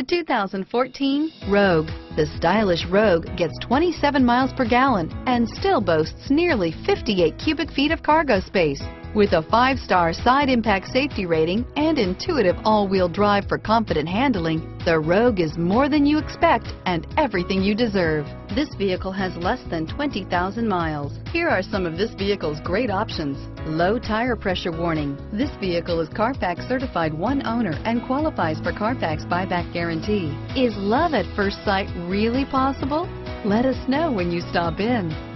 The 2014 Rogue. The stylish Rogue gets 27 miles per gallon and still boasts nearly 58 cubic feet of cargo space. With a five-star side impact safety rating and intuitive all-wheel drive for confident handling, the Rogue is more than you expect and everything you deserve. This vehicle has less than 20,000 miles. Here are some of this vehicle's great options. Low tire pressure warning. This vehicle is Carfax certified one owner and qualifies for Carfax buyback guarantee. Is love at first sight really possible? Let us know when you stop in.